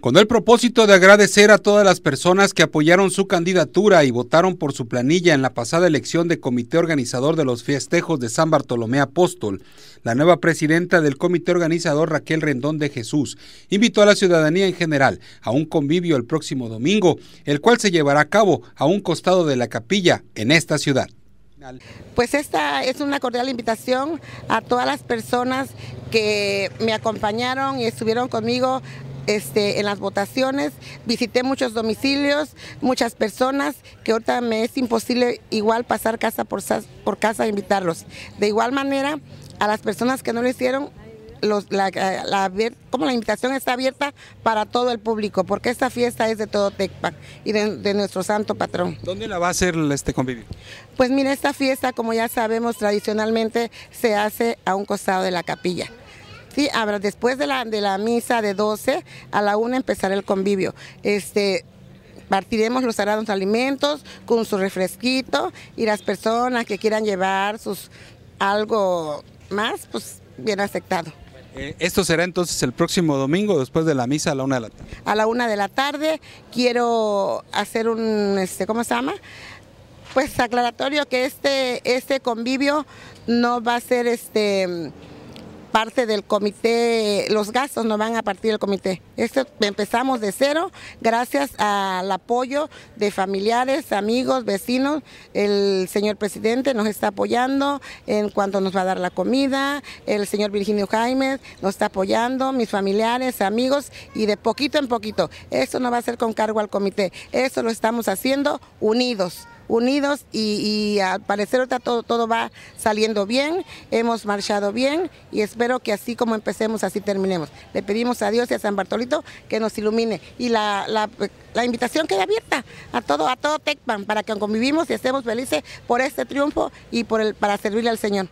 Con el propósito de agradecer a todas las personas que apoyaron su candidatura y votaron por su planilla en la pasada elección de comité organizador de los festejos de San Bartolomé Apóstol, la nueva presidenta del comité organizador Raquel Rendón de Jesús invitó a la ciudadanía en general a un convivio el próximo domingo, el cual se llevará a cabo a un costado de la capilla en esta ciudad. Pues esta es una cordial invitación a todas las personas que me acompañaron y estuvieron conmigo este, en las votaciones, visité muchos domicilios, muchas personas que ahorita me es imposible igual pasar casa por, por casa e invitarlos. De igual manera, a las personas que no lo hicieron, los, la, como la invitación está abierta para todo el público, porque esta fiesta es de todo Tecpac y de, nuestro santo patrón. ¿Dónde la va a hacer este convivio? Pues mire, esta fiesta, como ya sabemos, tradicionalmente se hace a un costado de la capilla. Sí, habrá después de la, de la misa de 12 a la 1 empezará el convivio. Este, partiremos los sagrados alimentos con su refresquito y las personas que quieran llevar sus algo más, pues bien aceptado. Eh, esto será entonces el próximo domingo después de la misa a la una de la tarde. A la una de la tarde quiero hacer un, este, ¿cómo se llama? Pues aclaratorio que este, este convivio no va a ser este parte del comité, los gastos no van a partir del comité. Esto empezamos de cero gracias al apoyo de familiares, amigos, vecinos. El señor presidente nos está apoyando en cuanto nos va a dar la comida. El señor Virginio Jaime nos está apoyando, mis familiares, amigos y de poquito en poquito. Esto no va a ser con cargo al comité. Esto lo estamos haciendo unidos unidos y, al parecer ahorita todo, todo va saliendo bien, hemos marchado bien y espero que así como empecemos, así terminemos. Le pedimos a Dios y a San Bartolito que nos ilumine y la, la, invitación queda abierta a todo, a todo Tecpan para que convivimos y estemos felices por este triunfo y por el, para servirle al Señor.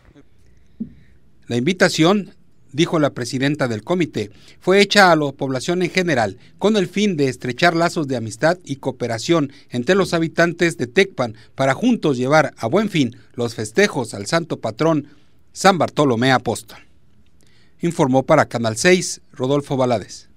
La invitación dijo la presidenta del comité, fue hecha a la población en general con el fin de estrechar lazos de amistad y cooperación entre los habitantes de Tecpan para juntos llevar a buen fin los festejos al santo patrón San Bartolomé Apóstol. Informó para Canal 6 Rodolfo Balades.